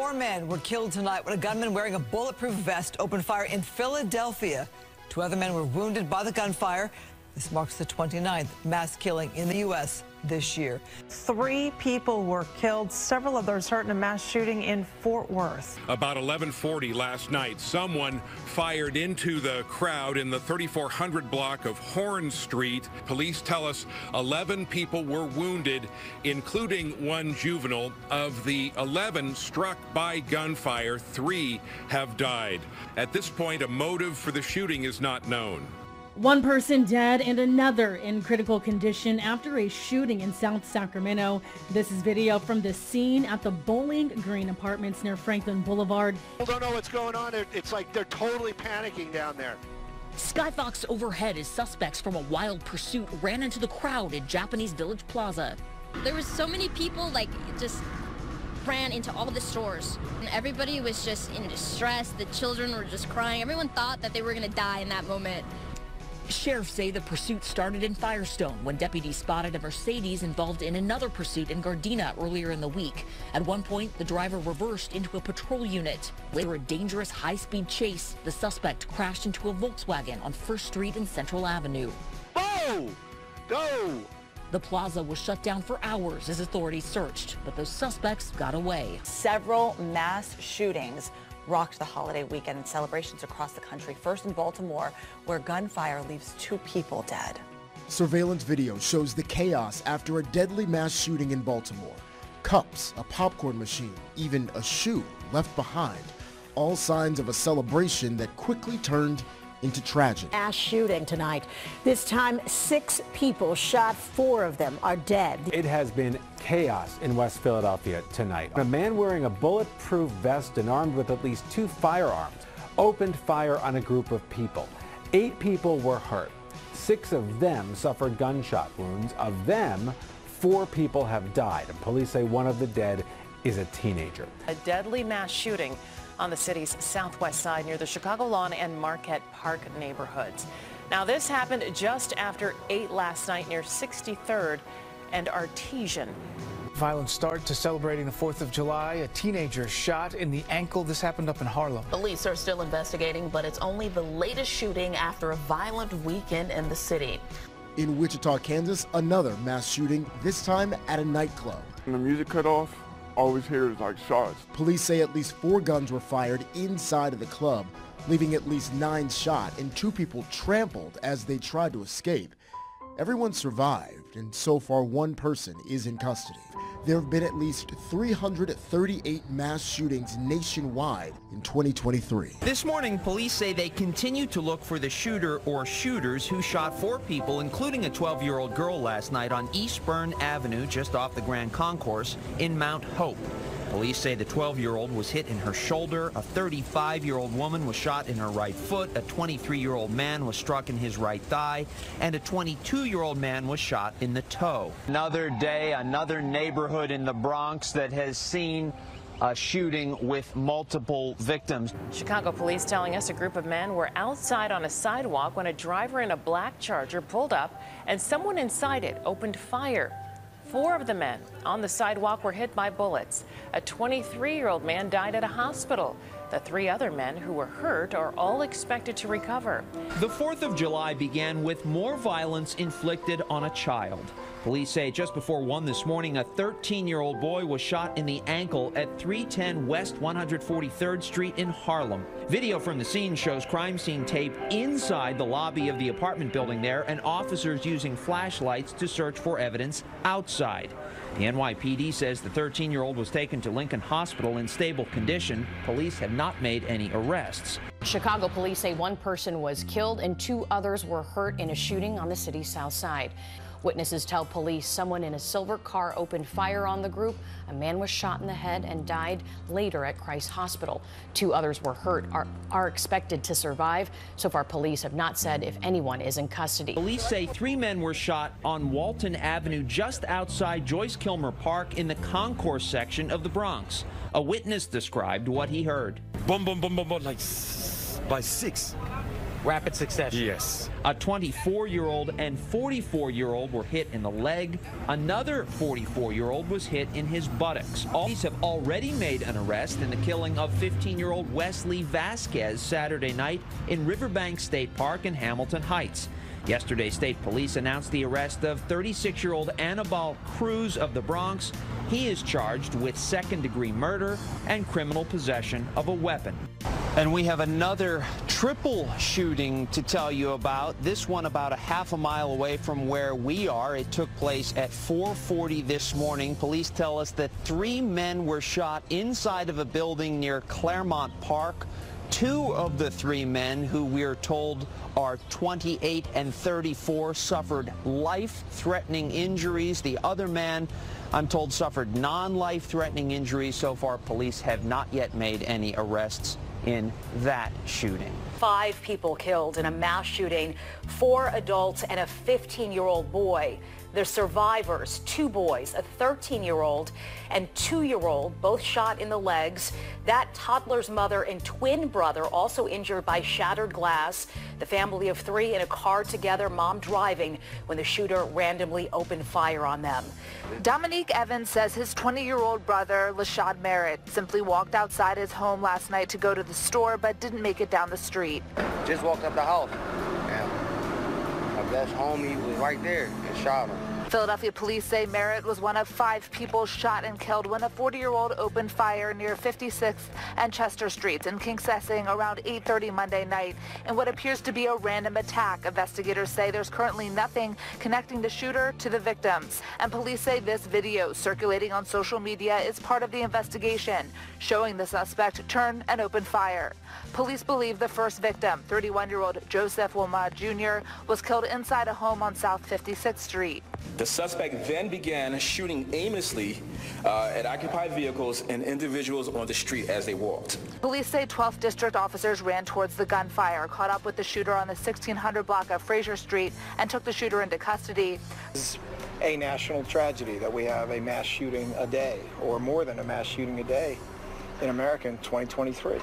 Four men were killed tonight when a gunman wearing a bulletproof vest opened fire in Philadelphia. Two other men were wounded by the gunfire. This marks the 29th mass killing in the U.S. this year. Three people were killed, several others hurt in a mass shooting in Fort Worth. About 1140 last night, someone fired into the crowd in the 3400 block of Horne Street. Police tell us 11 people were wounded, including one juvenile. Of the 11 struck by gunfire, three have died. At this point, a motive for the shooting is not known. One person dead and another in critical condition after a shooting in South Sacramento. This is video from the scene at the Bowling Green Apartments near Franklin Boulevard. People don't know what's going on. It's like they're totally panicking down there. Skyfox overhead as suspects from a wild pursuit ran into the crowd at Japanese Village Plaza. There was so many people like just ran into all the stores. And everybody was just in distress. The children were just crying. Everyone thought that they were going to die in that moment. Sheriffs say the pursuit started in Firestone when deputies spotted a Mercedes involved in another pursuit in Gardena earlier in the week. At one point, the driver reversed into a patrol unit. Later, a dangerous high-speed chase, the suspect crashed into a Volkswagen on First Street and Central Avenue. Go! Go! The plaza was shut down for hours as authorities searched, but those suspects got away. Several mass shootings rocked the holiday weekend and celebrations across the country. First in Baltimore, where gunfire leaves two people dead. Surveillance video shows the chaos after a deadly mass shooting in Baltimore. Cups, a popcorn machine, even a shoe left behind. All signs of a celebration that quickly turned into tragedy. Mass shooting tonight. This time, six people shot. Four of them are dead. It has been chaos in West Philadelphia tonight. A man wearing a bulletproof vest and armed with at least two firearms opened fire on a group of people. Eight people were hurt. Six of them suffered gunshot wounds. Of them, four people have died. And police say one of the dead is a teenager. A deadly mass shooting on the city's southwest side near the Chicago Lawn and Marquette Park neighborhoods. Now, this happened just after 8 last night near 63rd and Artesian. Violent start to celebrating the 4th of July. A teenager shot in the ankle. This happened up in Harlem. Police are still investigating, but it's only the latest shooting after a violent weekend in the city. In Wichita, Kansas, another mass shooting, this time at a nightclub. When the music cut off, always hear is like shots. Police say at least four guns were fired inside of the club, leaving at least nine shot and two people trampled as they tried to escape. Everyone survived, and so far one person is in custody. There have been at least 338 mass shootings nationwide in 2023. This morning, police say they continue to look for the shooter or shooters who shot four people, including a 12-year-old girl last night on Eastburn Avenue, just off the Grand Concourse in Mount Hope. Police say the 12-year-old was hit in her shoulder, a 35-year-old woman was shot in her right foot, a 23-year-old man was struck in his right thigh, and a 22-year-old man was shot in the toe. Another day, another neighborhood in the Bronx that has seen a shooting with multiple victims. Chicago police telling us a group of men were outside on a sidewalk when a driver in a black Charger pulled up and someone inside it opened fire. Four of the men on the sidewalk were hit by bullets. A 23-year-old man died at a hospital. The three other men who were hurt are all expected to recover. The 4th of July began with more violence inflicted on a child. Police say just before 1 this morning, a 13-year-old boy was shot in the ankle at 310 West 143rd Street in Harlem. Video from the scene shows crime scene tape inside the lobby of the apartment building there and officers using flashlights to search for evidence outside. The NYPD says the 13-year-old was taken to Lincoln Hospital in stable condition. Police have not made any arrests. Chicago police say one person was killed and two others were hurt in a shooting on the city's south side. Witnesses tell police someone in a silver car opened fire on the group. A man was shot in the head and died later at Christ Hospital. Two others were hurt, are, are expected to survive. So far, police have not said if anyone is in custody. Police say three men were shot on Walton Avenue just outside Joyce Kilmer Park in the concourse section of the Bronx. A witness described what he heard. Boom, boom, boom, boom, boom, like by six. Rapid succession. Yes. A 24-year-old and 44-year-old were hit in the leg. Another 44-year-old was hit in his buttocks. All these have already made an arrest in the killing of 15-year-old Wesley Vasquez Saturday night in Riverbank State Park in Hamilton Heights. Yesterday, state police announced the arrest of 36-year-old Anibal Cruz of the Bronx. He is charged with second-degree murder and criminal possession of a weapon. And we have another triple shooting to tell you about. This one about a half a mile away from where we are. It took place at 440 this morning. Police tell us that three men were shot inside of a building near Claremont Park. Two of the three men, who we're told are 28 and 34, suffered life-threatening injuries. The other man, I'm told, suffered non-life-threatening injuries. So far, police have not yet made any arrests in that shooting. Five people killed in a mass shooting, four adults and a 15-year-old boy. The survivors, two boys, a 13-year-old and two-year-old, both shot in the legs. That toddler's mother and twin brother also injured by shattered glass. The family of three in a car together, mom driving, when the shooter randomly opened fire on them. Dominique Evans says his 20-year-old brother, Lashyd Merritt, simply walked outside his home last night to go to the store, but didn't make it down the street. Just walked up the house. And my best homie was right there and shot him. Philadelphia police say Merritt was one of five people shot and killed when a 40-year-old opened fire near 56th and Chester Streets in Kingsessing around 8.30 Monday night in what appears to be a random attack. Investigators say there's currently nothing connecting the shooter to the victims. And police say this video circulating on social media is part of the investigation, showing the suspect turn and open fire. Police believe the first victim, 31-year-old Joseph Wilmot Jr., was killed inside a home on South 56th Street. The suspect then began shooting aimlessly uh, at occupied vehicles and individuals on the street as they walked. Police say 12th District officers ran towards the gunfire, caught up with the shooter on the 1600 block of Frazier Street, and took the shooter into custody. This is a national tragedy that we have a mass shooting a day, or more than a mass shooting a day in America in 2023.